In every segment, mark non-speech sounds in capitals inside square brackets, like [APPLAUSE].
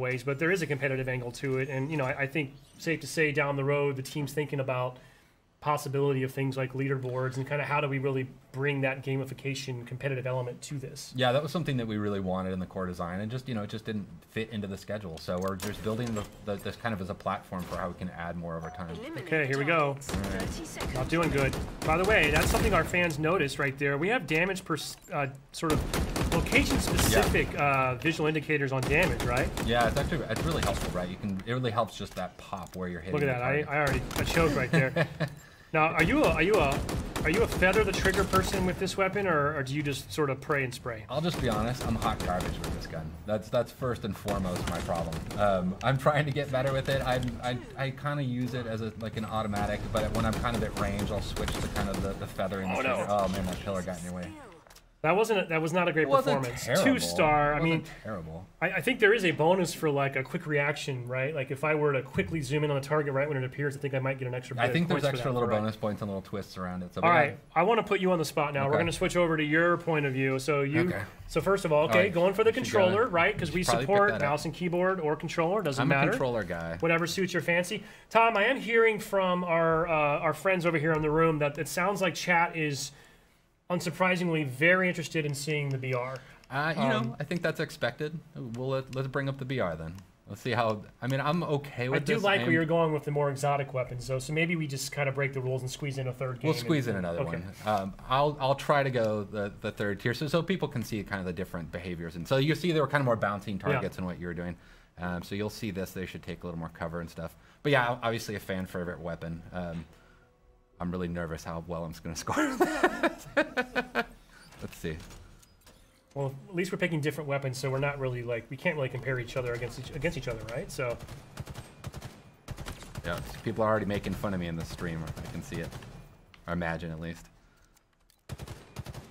ways, but there is a competitive angle to it, and you know, I, I think safe to say down the road, the team's thinking about possibility of things like leaderboards and kind of how do we really bring that gamification competitive element to this. Yeah, that was something that we really wanted in the core design, and just you know, it just didn't fit into the schedule. So we're just building the, the, this kind of as a platform for how we can add more over time. Okay, here we go. Not doing good. By the way, that's something our fans noticed right there. We have damage per uh, sort of location-specific yeah. uh, visual indicators on damage, right? Yeah, it's actually it's really helpful, right? You can it really helps just that pop where you're hitting. Look at that! I, I already I choked right there. [LAUGHS] Now, are you a are you a are you a feather the trigger person with this weapon, or, or do you just sort of pray and spray? I'll just be honest. I'm hot garbage with this gun. That's that's first and foremost my problem. Um, I'm trying to get better with it. I'm, I I kind of use it as a like an automatic, but when I'm kind of at range, I'll switch to kind of the, the feathering. Oh, no. oh man, that pillar got in your way. That wasn't a, that was not a great performance. Terrible. Two star. I mean, terrible. I, I, think there is a bonus for like a quick reaction, right? Like if I were to quickly zoom in on the target right when it appears, I think I might get an extra. Bonus. I think there's extra little bonus points and little twists around it. So all right, I want to put you on the spot now. Okay. We're going to switch over to your point of view. So you. Okay. So first of all, okay, right. going for the controller, right? Because we support mouse and keyboard or controller. Doesn't I'm matter. I'm a controller guy. Whatever suits your fancy. Tom, I am hearing from our uh, our friends over here in the room that it sounds like chat is unsurprisingly, very interested in seeing the BR. Uh, you um, know, I think that's expected. We'll let, us bring up the BR then. Let's see how. I mean, I'm okay with. I do this. like where you're going with the more exotic weapons, though. So maybe we just kind of break the rules and squeeze in a third game. We'll squeeze in another okay. one. Um, I'll I'll try to go the, the third tier, so so people can see kind of the different behaviors, and so you see there were kind of more bouncing targets yeah. in what you were doing. Um, so you'll see this. They should take a little more cover and stuff. But yeah, obviously a fan favorite weapon. Um, I'm really nervous how well I'm going [LAUGHS] to score. Let's see. Well, at least we're picking different weapons, so we're not really like we can't really compare each other against each, against each other, right? So. Yeah, people are already making fun of me in the stream. I can see it, or imagine at least.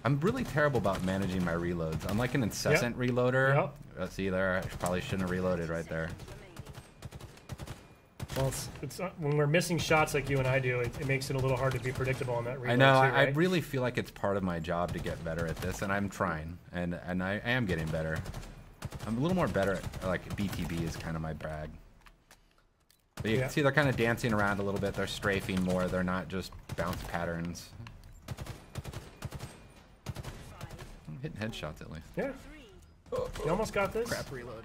I'm really terrible about managing my reloads. I'm like an incessant yep. reloader. Yep. Uh, see there, I probably shouldn't have reloaded right there. Well, it's, it's uh, when we're missing shots like you and I do, it, it, makes it a little hard to be predictable on that. I know. Too, right? I, I, really feel like it's part of my job to get better at this, and I'm trying, and and I am getting better. I'm a little more better at like BTB is kind of my brag. But you yeah. can see they're kind of dancing around a little bit. They're strafing more. They're not just bounce patterns. I'm hitting headshots at least. Yeah. You almost got this. Crap reload.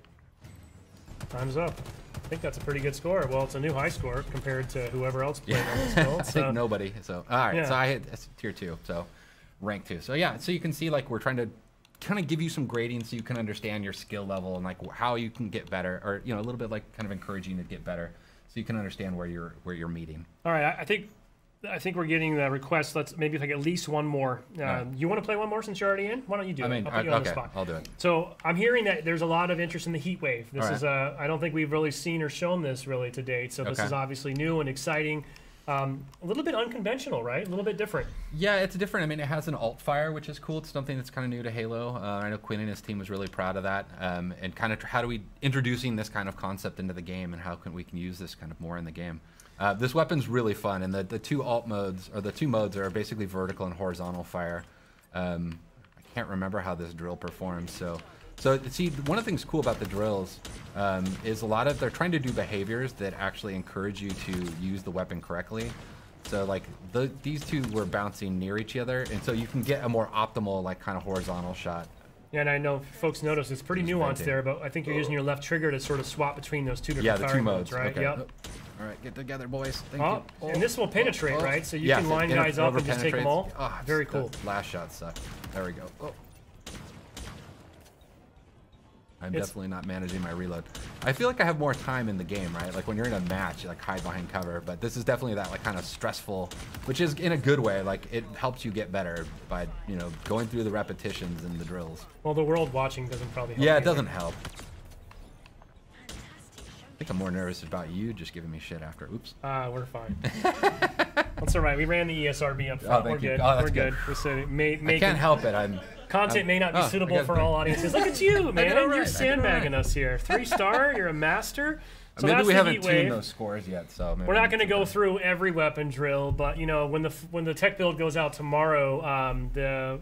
Time's up. I think that's a pretty good score. Well, it's a new high score compared to whoever else played yeah. on this [LAUGHS] build. I think nobody. So all right, yeah. so I hit tier two, so rank two. So yeah, so you can see like we're trying to kind of give you some grading so you can understand your skill level and like how you can get better, or you know a little bit like kind of encouraging to get better, so you can understand where you're where you're meeting. All right, I think I think we're getting the request. Let's maybe like at least one more. Uh, right. You want to play one more since you're already in? Why don't you do I it? Mean, I'll put I, you on okay, the spot. I'll do it. So I'm hearing that there's a lot of interest in the Heatwave. This right. is a. I don't think we've really seen or shown this really to date. So this okay. is obviously new and exciting. Um, a little bit unconventional, right? A little bit different. Yeah, it's different. I mean, it has an alt fire, which is cool. It's something that's kind of new to Halo. Uh, I know Quinn and his team was really proud of that. Um, and kind of how do we introducing this kind of concept into the game, and how can we can use this kind of more in the game. Uh, this weapon's really fun, and the, the two alt modes, or the two modes are basically vertical and horizontal fire. Um, can't remember how this drill performs, so... So, see, one of the things cool about the drills um, is a lot of, they're trying to do behaviors that actually encourage you to use the weapon correctly. So, like, the, these two were bouncing near each other, and so you can get a more optimal, like, kind of horizontal shot. Yeah, and I know folks notice it's pretty nuanced there, but I think you're using your left trigger to sort of swap between those two different yeah, the two modes, modes right? Okay. Yep. All right, get together, boys. Thank oh, you. And this will penetrate, oh, oh. right? So you can line guys up and just take them all. Oh, Very cool. Last shot sucked. There we go. Oh. I'm it's, definitely not managing my reload. I feel like I have more time in the game, right? Like when you're in a match, you like hide behind cover, but this is definitely that like kind of stressful, which is in a good way. Like it helps you get better by, you know, going through the repetitions and the drills. Well, the world watching doesn't probably help. Yeah, it either. doesn't help. Think I'm more nervous about you just giving me shit after. Oops. Ah, uh, we're fine. [LAUGHS] that's all right. We ran the ESRB up oh, front. Oh, we're good. Oh, we're good. good. We said may, I can't help it. I'm content I'm, may not be oh, suitable for all audiences. Look at you, [LAUGHS] man. Right. You're sandbagging right. us here. Three star. You're a master. [LAUGHS] So maybe we haven't tuned those scores yet, so we're not going to go through every weapon drill. But you know, when the when the tech build goes out tomorrow, um, the